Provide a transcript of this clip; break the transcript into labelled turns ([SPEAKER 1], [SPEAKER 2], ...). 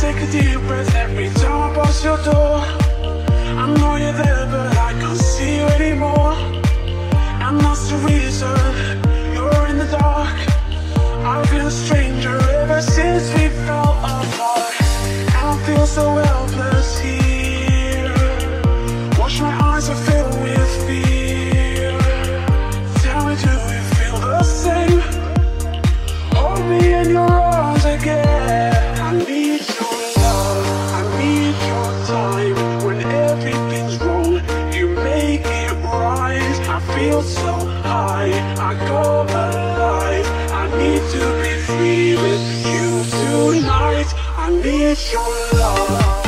[SPEAKER 1] Take a deep breath every time I pass your door. I know you're there, high. I go alive. I need to be free with you tonight. I need your love.